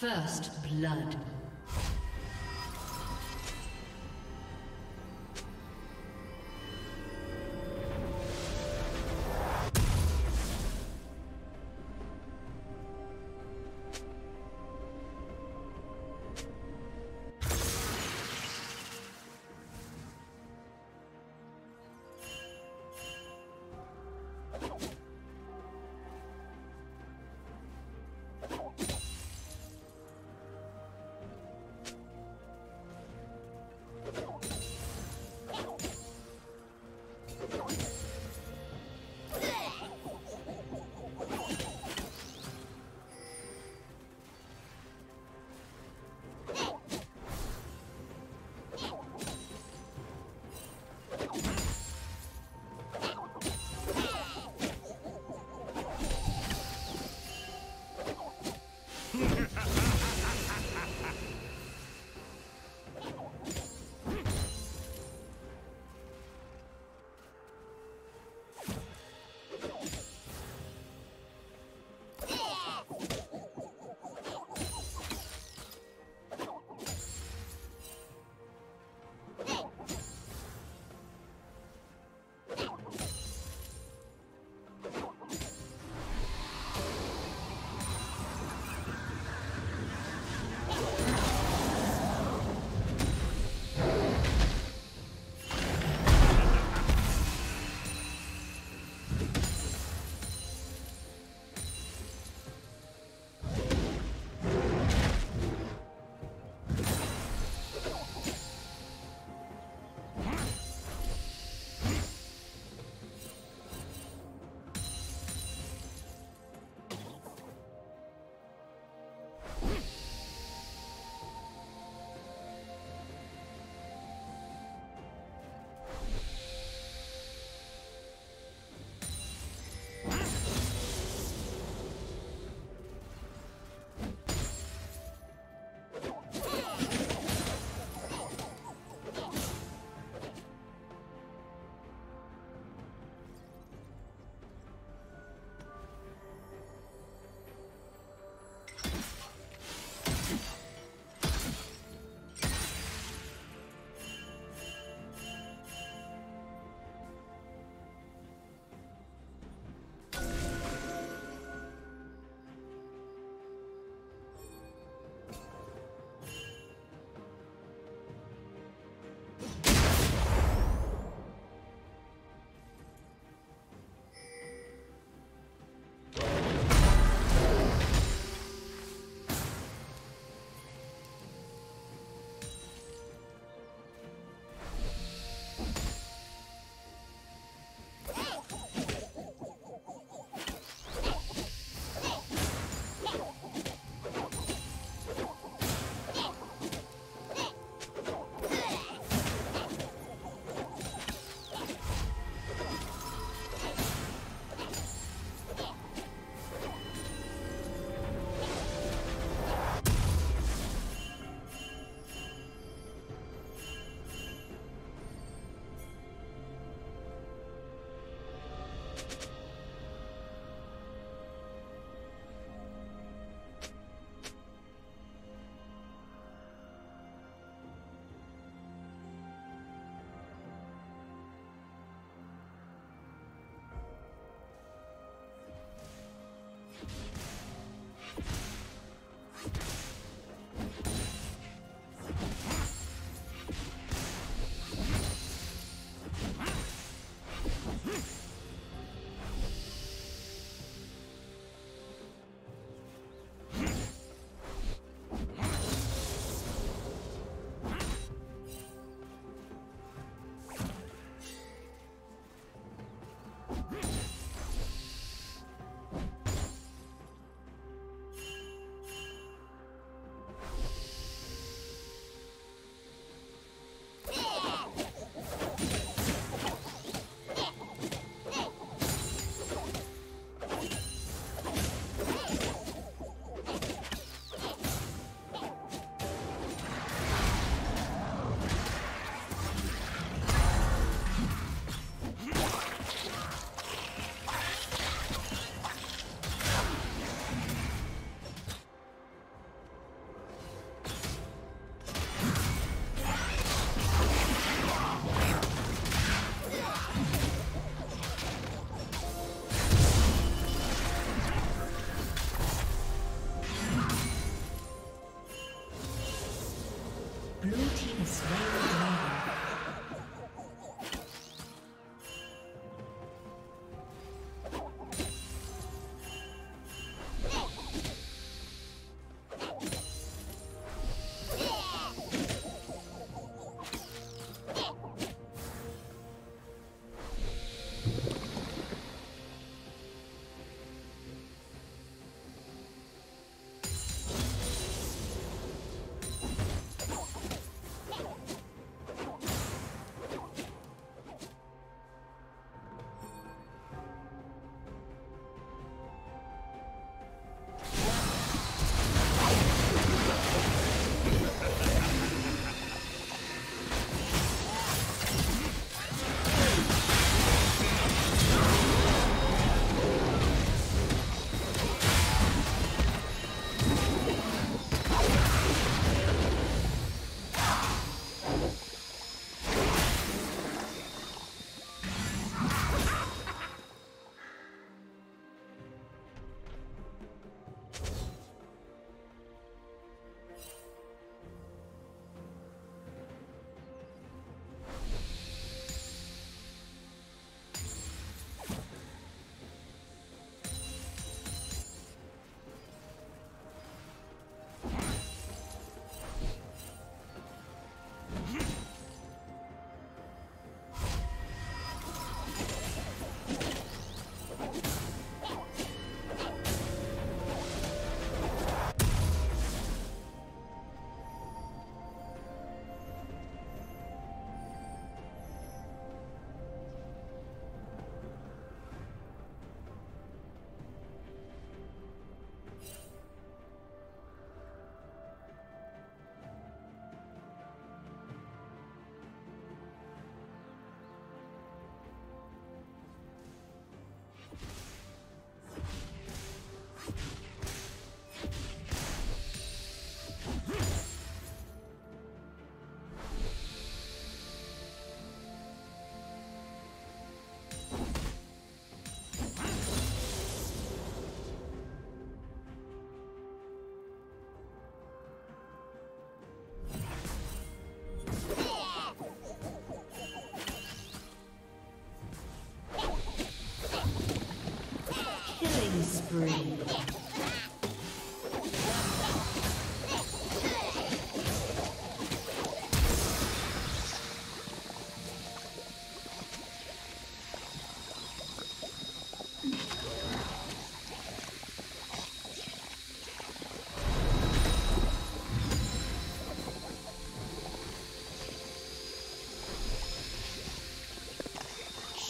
First blood.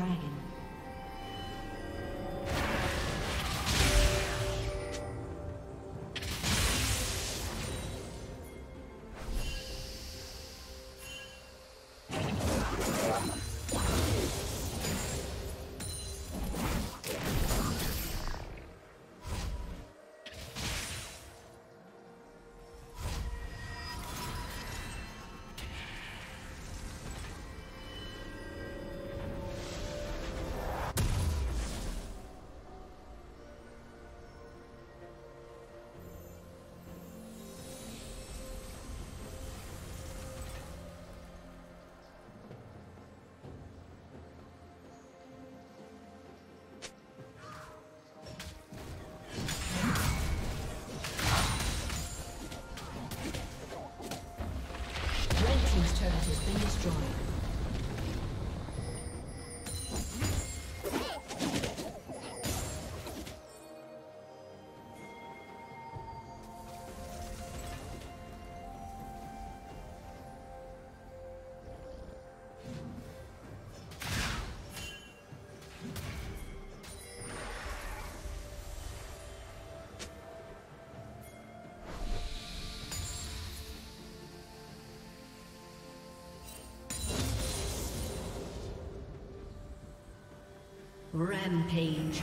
Dragon. Rampage.